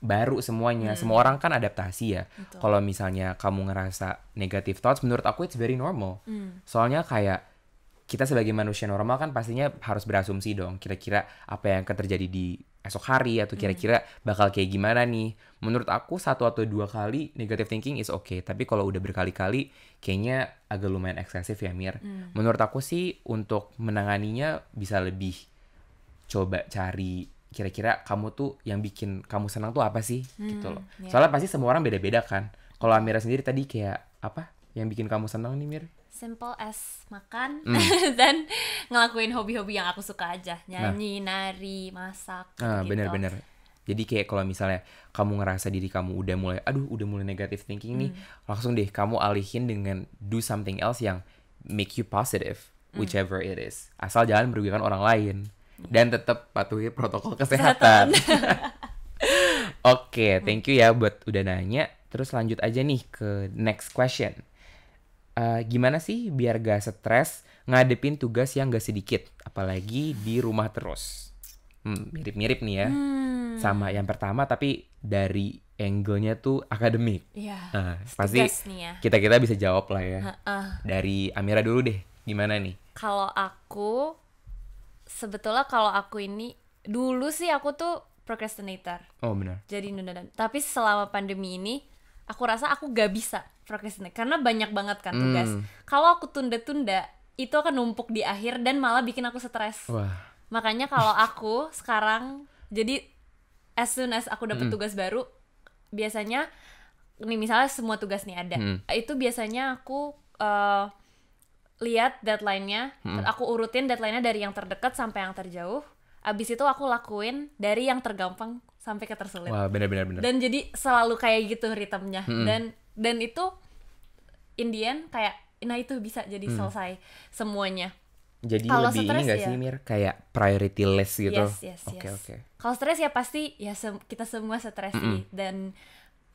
baru semuanya semua orang kan adaptasi ya. Kalau misalnya kamu ngerasa negative thoughts menurut aku it's very normal. Soalnya kayak kita sebagai manusia normal kan pastinya harus berasumsi dong kira-kira apa yang akan terjadi di esok hari atau kira-kira bakal kayak gimana nih. Menurut aku satu atau dua kali negative thinking is okay tapi kalau udah berkali-kali kayaknya agak lumayan eksesif ya Mir. Menurut aku sih untuk menanganinya bisa lebih coba cari kira-kira kamu tuh yang bikin kamu senang tuh apa sih gitu loh. ya. soalnya pasti semua orang beda-beda kan. Kalau Amira sendiri tadi kayak apa? Yang bikin kamu senang nih Mir simple as makan Hmm. dan ngelakuin hobi-hobi yang aku suka aja nyanyi nari masak Ah, gitu. bener-bener. Jadi kayak kalau misalnya kamu ngerasa diri kamu udah mulai, aduh udah mulai negative thinking nih, langsung deh kamu alihin dengan do something else yang make you positive, whichever it is. Asal jangan merugikan orang lain. Dan tetap patuhi protokol kesehatan. Oke, thank you ya buat udah nanya. Terus lanjut aja nih ke next question. Eh, gimana sih biar gak stres ngadepin tugas yang gak sedikit, apalagi di rumah terus? Hmm, mirip-mirip nih ya, sama yang pertama tapi dari angle-nya tuh akademik. Iya. Nah, pasti ya. kita kita bisa jawab lah ya. Heeh. Dari Amira dulu deh, gimana nih? kalau aku sebetulnya kalau aku ini dulu sih aku tuh procrastinator Oh benar. jadi nunda tapi selama pandemi ini aku rasa aku gak bisa procrastinate karena banyak banget kan tugas Hmm. kalau aku tunda-tunda itu akan numpuk di akhir dan malah bikin aku stres Wah, makanya kalau aku sekarang jadi as soon as aku dapat tugas baru biasanya nih misalnya semua tugas nih ada Hmm. itu biasanya aku eh, lihat deadline-nya, aku urutin deadline-nya dari yang terdekat sampai yang terjauh. Abis itu aku lakuin dari yang tergampang sampai ke tersulit. Wah, benar-benar benar. Dan jadi selalu kayak gitu ritmenya. Dan dan itu Indian kayak nah itu bisa jadi selesai semuanya. Jadi Kalau lebih ini stres gak ya. sih Mir kayak priority list gitu. Yes, yes, Oke, yes. oke. Kalau stres ya pasti ya sem- kita semua stres sih dan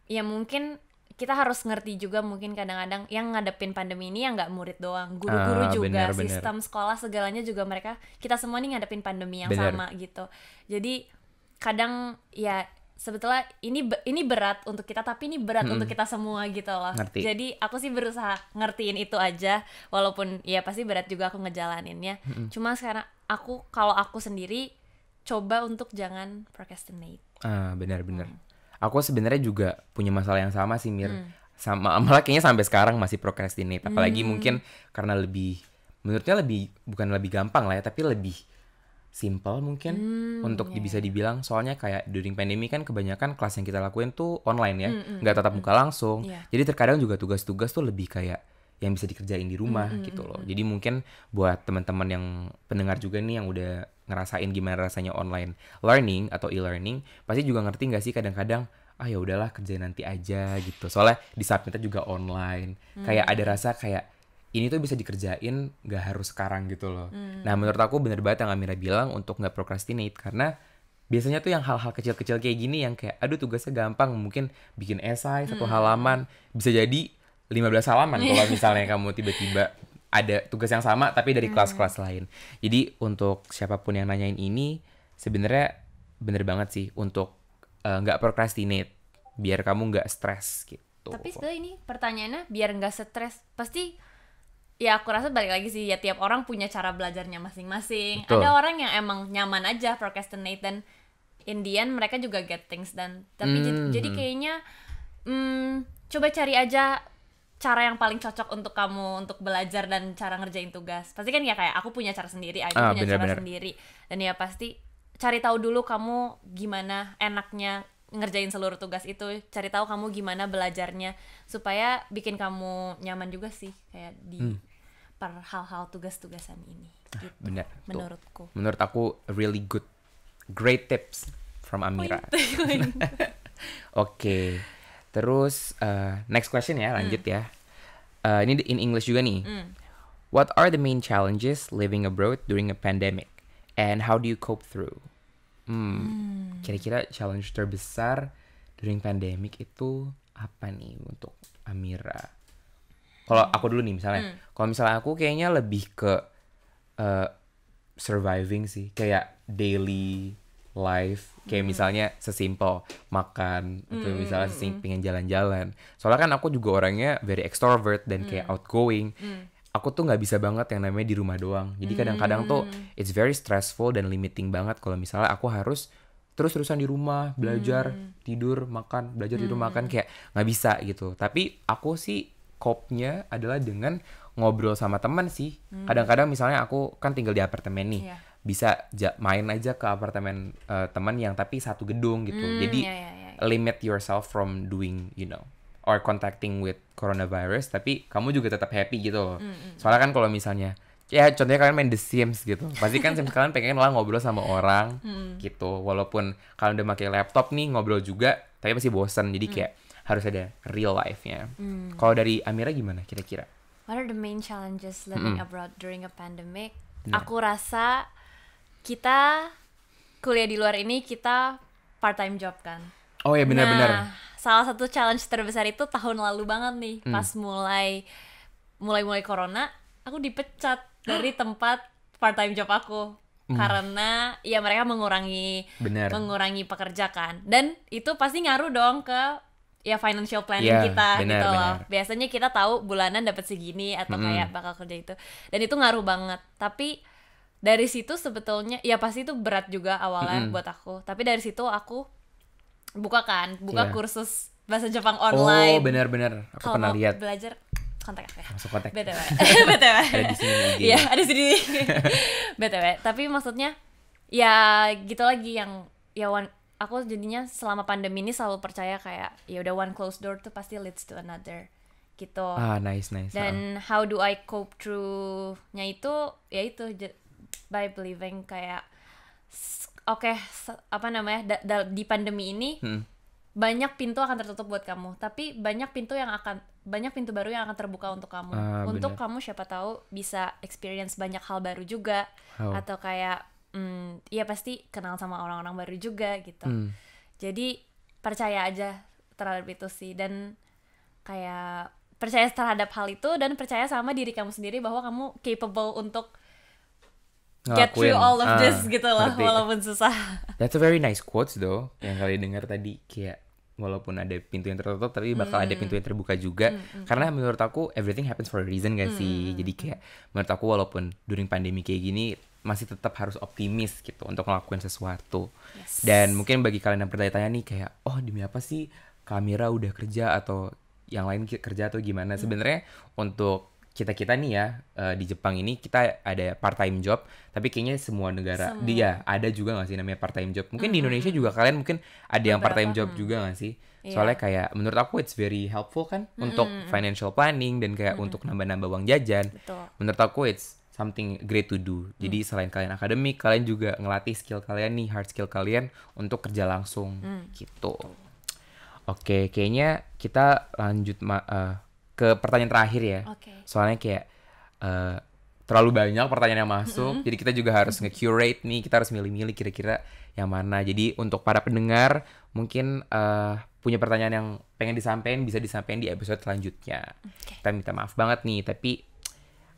ya mungkin kita harus ngerti juga mungkin kadang-kadang yang ngadepin pandemi ini ya nggak murid doang, guru-guru Ah, juga, benar. sistem sekolah segalanya juga mereka kita semua nih ngadepin pandemi yang Benar. sama gitu. Jadi kadang ya sebetulnya ini ini berat untuk kita tapi ini berat untuk kita semua gitu loh. Ngerti. Jadi aku sih berusaha ngertiin itu aja walaupun ya pasti berat juga aku ngejalaninnya. Cuma sekarang aku kalau aku sendiri coba untuk jangan procrastinate. Ah, benar-benar. Hmm. Aku sebenarnya juga punya masalah yang sama sih Mir. Sama malah kayaknya sampai sekarang masih procrastinate. Apalagi Hmm. mungkin karena lebih menurutnya lebih bukan lebih gampang lah ya, tapi lebih simple mungkin Hmm, untuk iya, bisa dibilang. Soalnya kayak during pandemi kan kebanyakan kelas yang kita lakuin tuh online ya Hmm, nggak tatap muka langsung. Iya. jadi terkadang juga tugas-tugas tuh lebih kayak yang bisa dikerjain di rumah Hmm, gitu loh. jadi mungkin buat teman-teman yang pendengar juga nih yang udah ngerasain gimana rasanya online learning atau e-learning pasti juga ngerti nggak sih kadang-kadang ah ya udahlah kerjain nanti aja gitu. Soalnya di submitnya juga online kayak ada rasa kayak ini tuh bisa dikerjain nggak harus sekarang gitu loh. Nah menurut aku bener banget yang Amira bilang untuk nggak procrastinate karena biasanya tuh yang hal-hal kecil-kecil kayak gini yang kayak aduh tugasnya gampang mungkin bikin esai satu halaman bisa jadi 15 halaman kalau misalnya kamu tiba-tiba ada tugas yang sama tapi dari kelas-kelas lain. Jadi untuk siapa pun yang nanyain ini sebenarnya bener banget sih untuk eh, nggak procrastinate biar kamu nggak stres gitu. Tapi sebenarnya ini pertanyaannya biar nggak stres pasti ya aku rasa balik lagi sih ya tiap orang punya cara belajarnya masing-masing. Ada orang yang emang nyaman aja procrastinate dan Indian mereka juga get things done. Tapi Hmm. jadi kayaknya hmm, coba cari aja cara yang paling cocok untuk kamu untuk belajar dan cara ngerjain tugas. Pasti kan ya kayak aku punya cara sendiri, Ayu Ah, punya cara benar-benar. sendiri. Dan ya pasti cari tahu dulu kamu gimana enaknya ngerjain seluruh tugas itu. Cari tahu kamu gimana belajarnya supaya bikin kamu nyaman juga sih kayak di Hmm. per hal-hal tugas-tugasan ini. Gitu, Bener. tuh. menurutku. menurut aku really good great tips from Amira. Oke. Terus uh, next question ya, lanjut ya. Uh, ini in English juga nih. What are the main challenges living abroad during a pandemic and how do you cope through? Hmm. Kira-kira challenge terbesar during pandemic itu apa nih untuk Amira? Kalau aku dulu nih misalnya, kalau misalnya aku kayaknya lebih ke uh, surviving sih. Kayak daily life. Kayak misalnya sesimpel makan atau misalnya sesimpel pengen jalan-jalan. Soalnya kan aku juga orangnya very extrovert dan kayak outgoing aku tuh nggak bisa banget yang namanya di rumah doang jadi kadang-kadang tuh it's very stressful dan limiting banget kalau misalnya aku harus terus-terusan di rumah belajar tidur makan belajar tidur makan kayak nggak bisa gitu tapi aku sih cope-nya adalah dengan ngobrol sama teman sih. Kadang-kadang misalnya aku kan tinggal di apartemen nih. Iya. Bisa ja- main aja ke apartemen eh, teman yang tapi satu gedung gitu. Jadi iya, iya, iya. limit yourself from doing, you know, or contacting with coronavirus tapi kamu juga tetap happy gitu loh. Soalnya kan kalau misalnya ya contohnya kalian main The Sims gitu. Pasti kan Sims kalian pengen lah ngobrol sama orang gitu. Walaupun kalian udah pakai laptop nih ngobrol juga, tapi pasti bosan. Jadi kayak harus ada real life-nya. Kalau dari Amira gimana kira-kira? What are the main challenges living abroad during a pandemic? Benar. Aku rasa kita kuliah di luar ini kita part time job kan. Oh ya benar-benar. Nah, salah satu challenge terbesar itu tahun lalu banget nih, Hmm. pas mulai mulai-mulai corona, aku dipecat dari tempat part time job aku. Karena ya mereka mengurangi Hmm. Benar. mengurangi pekerja kan. Dan itu pasti ngaruh dong ke ya financial planning Iya, kita benar, gitu loh. benar. Biasanya kita tahu bulanan dapat segini atau kayak bakal kerja itu. Dan itu ngaruh banget. Tapi dari situ sebetulnya ya pasti itu berat juga awalnya buat aku. Tapi dari situ aku buka kan, buka Iya. kursus bahasa Jepang Oh online. benar-benar. Aku pernah lihat. belajar kontak aku ya. Langsung kontak. BTW. BTW. Ada di sini. Iya, ada di sini. BTW. Tapi maksudnya ya gitu lagi yang ya one, aku jadinya selama pandemi ini selalu percaya kayak ya udah one closed door tuh pasti leads to another gitu Ah, nice, nice. dan how do I cope through-nya itu ya itu by believing kayak oke se- apa namanya da- da- di pandemi ini Hmm. banyak pintu akan tertutup buat kamu tapi banyak pintu yang akan banyak pintu baru yang akan terbuka untuk kamu Ah, untuk bener. kamu siapa tahu bisa experience banyak hal baru juga Oh. atau kayak hmm, ya pasti kenal sama orang-orang baru juga gitu Hmm. jadi percaya aja terhadap itu sih dan kayak percaya terhadap hal itu dan percaya sama diri kamu sendiri bahwa kamu capable untuk get through all of Ah, this gitu loh ngerti. walaupun susah. That's a very nice quotes though yang kalian dengar tadi. Kayak walaupun ada pintu yang tertutup tapi bakal ada pintu yang terbuka juga. Karena menurut aku everything happens for a reason gak sih. Jadi kayak menurut aku walaupun during pandemi kayak gini masih tetap harus optimis gitu untuk ngelakuin sesuatu. Yes. dan mungkin bagi kalian yang bertanya-tanya nih kayak oh demi apa sih? Kamera udah kerja atau yang lain kerja atau gimana? Sebenarnya untuk kita kita nih ya eh, di Jepang ini kita ada part time job tapi kayaknya semua negara Semua. dia ada juga gak sih namanya part time job? Mungkin di Indonesia juga kalian mungkin ada yang part time job juga gak sih? Iya. soalnya kayak menurut aku it's very helpful kan untuk financial planning dan kayak untuk nambah-nambah uang jajan. Betul. Menurut aku it's something great to do. Jadi selain kalian akademik, kalian juga ngelatih skill kalian nih, hard skill kalian untuk kerja langsung. Gitu. Oke, kayaknya kita lanjut ma- eh, ke pertanyaan terakhir ya. oke Soalnya kayak eh, terlalu banyak pertanyaan yang masuk, jadi kita juga harus nge-curate nih, kita harus milih-milih kira-kira yang mana. Jadi untuk para pendengar mungkin eh, punya pertanyaan yang pengen disampaikan bisa disampaikan di episode selanjutnya. Kita minta maaf banget nih, tapi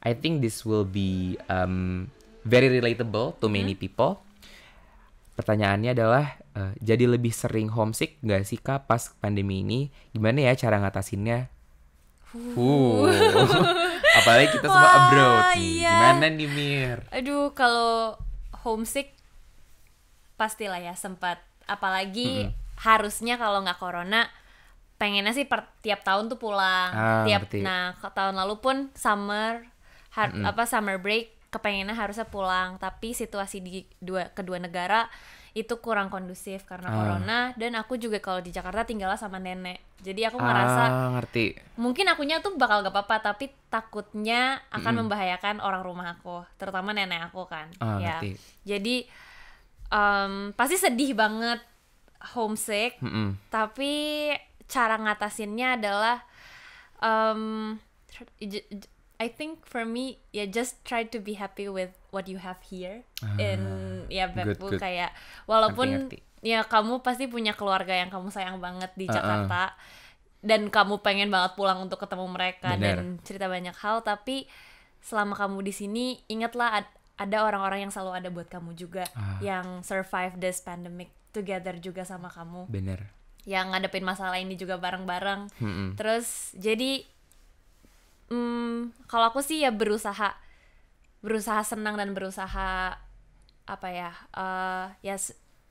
I think this will be um, very relatable to many people. Pertanyaannya adalah eh, jadi lebih sering homesick nggak sih kak pas pandemi ini? Gimana ya cara ngatasinnya? Uh. Apalagi kita semua Wah, abroad nih. iya. Gimana nih Mir? aduh kalau homesick pastilah ya sempat apalagi harusnya kalau nggak corona pengennya sih per tiap tahun tuh pulang Ah, tiap nah tahun lalu pun summer har- apa summer break kepengennya harusnya pulang tapi situasi di dua kedua negara itu kurang kondusif karena Ah. corona dan aku juga kalau di Jakarta tinggalnya sama nenek jadi aku ngerasa Ah, ngerti. mungkin akunya tuh bakal gak apa-apa tapi takutnya akan membahayakan orang rumah aku terutama nenek aku kan Ah, ya ngerti. jadi em, pasti sedih banget homesick Mm-mm. tapi cara ngatasinnya adalah um, I think for me ya just try to be happy with what you have here in ya Ah, good, kayak walaupun Ngerti, ya kamu pasti punya keluarga yang kamu sayang banget di Uh-uh. Jakarta dan kamu pengen banget pulang untuk ketemu mereka Bener. dan cerita banyak hal tapi selama kamu di sini ingatlah ad- ada orang-orang yang selalu ada buat kamu juga Ah. yang survive this pandemic together juga sama kamu Bener. yang ngadepin masalah ini juga bareng-bareng Mm-mm. terus jadi hmm, kalau aku sih ya berusaha berusaha senang dan berusaha apa ya eh, ya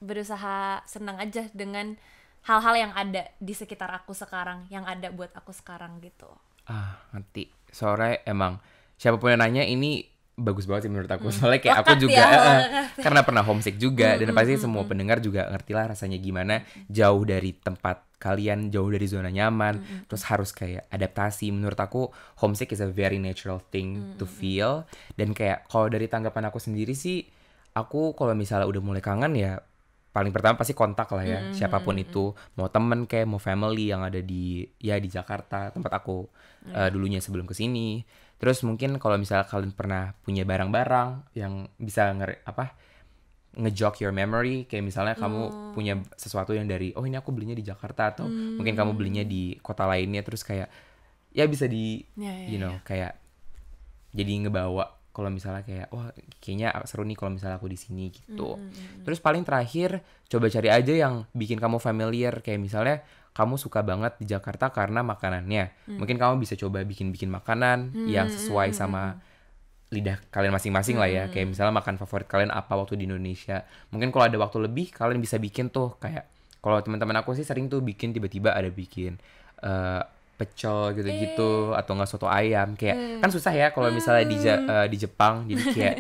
berusaha senang aja dengan hal-hal yang ada di sekitar aku sekarang yang ada buat aku sekarang gitu Ah, ngerti. Soalnya emang siapa pun yang nanya ini bagus banget sih menurut aku. Soalnya kayak aku Lekat juga ya, eh, eh, lekat. karena pernah homesick juga dan pasti semua pendengar juga ngerti lah rasanya gimana. Jauh dari tempat kalian, jauh dari zona nyaman, terus harus kayak adaptasi. Menurut aku homesick is a very natural thing to feel. Dan kayak kalau dari tanggapan aku sendiri sih aku kalau misalnya udah mulai kangen ya paling pertama pasti kontak lah ya siapa pun itu. mau temen kayak mau family yang ada di ya di Jakarta tempat aku eh, dulunya sebelum ke sini terus mungkin kalau misalnya kalian pernah punya barang-barang yang bisa nge apa ngejog your memory kayak misalnya kamu punya sesuatu yang dari oh ini aku belinya di Jakarta atau mungkin kamu belinya di kota lainnya terus kayak ya bisa di Ya, ya, you know kayak jadi ngebawa kalau misalnya kayak wah kayaknya seru nih kalau misalnya aku di sini gitu. Terus paling terakhir coba cari aja yang bikin kamu familiar kayak misalnya kamu suka banget di Jakarta karena makanannya. Mungkin kamu bisa coba bikin-bikin makanan yang sesuai sama lidah kalian masing-masing lah ya. Kayak misalnya makan favorit kalian apa waktu di Indonesia. Mungkin kalau ada waktu lebih kalian bisa bikin tuh kayak kalau teman-teman aku sih sering tuh bikin tiba-tiba ada bikin eh, pecel gitu-gitu atau enggak soto ayam. Kayak kan susah ya kalau misalnya di Ja- eh, di Jepang jadi kayak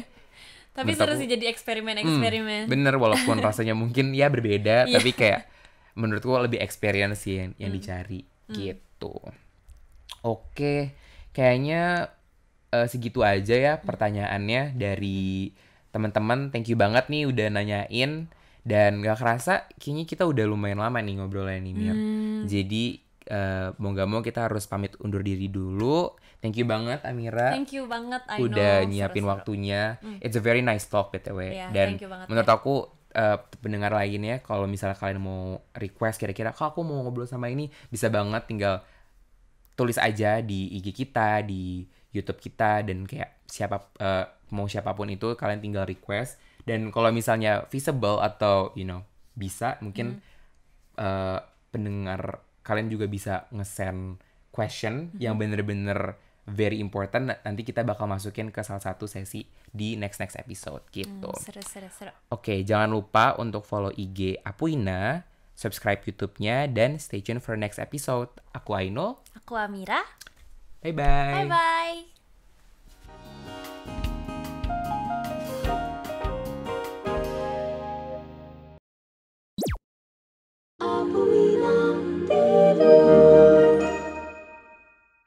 tapi seru aku- sih jadi eksperimen-eksperimen bener walaupun rasanya mungkin ya berbeda tapi kayak menurutku lebih experience sih yang, yang dicari gitu Oke, kayaknya eh, segitu aja ya pertanyaannya dari teman-teman. Thank you banget nih udah nanyain dan gak kerasa kayaknya kita udah lumayan lama nih ngobrolnya nih Mir. Jadi eh, mau gak mau kita harus pamit undur diri dulu. Thank you banget Amira Thank you banget I udah know, nyiapin seru-seru. waktunya. It's a very nice talk btw. Iya, Dan menurut ya. aku eh, pendengar lainnya kalau misalnya kalian mau request kira-kira kak aku mau ngobrol sama ini bisa banget tinggal tulis aja di IG kita di YouTube kita dan kayak siapa eh, mau siapa pun itu kalian tinggal request. Dan kalau misalnya visible atau you know bisa mungkin eh, pendengar kalian juga bisa nge-send question yang bener-bener very important nanti kita bakal masukin ke salah satu sesi di next next episode gitu. Hmm, seru seru seru. Oke, jangan lupa untuk follow IG Apuina, subscribe YouTube-nya, dan stay tune for next episode. Aku Aino. Aku Amira. Bye-bye. Bye bye.